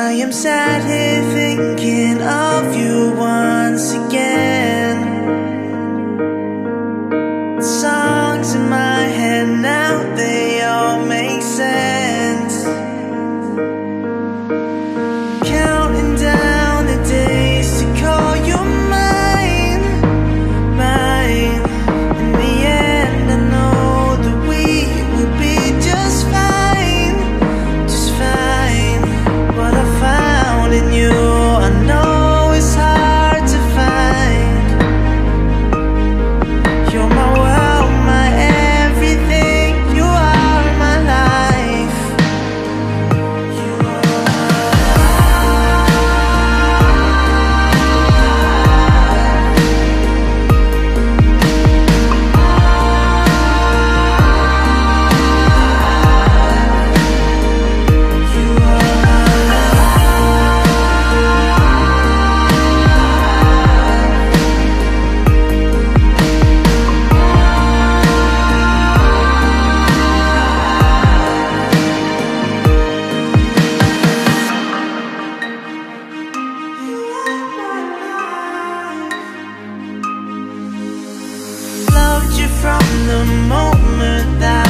I am sat here thinking of you once again from the moment that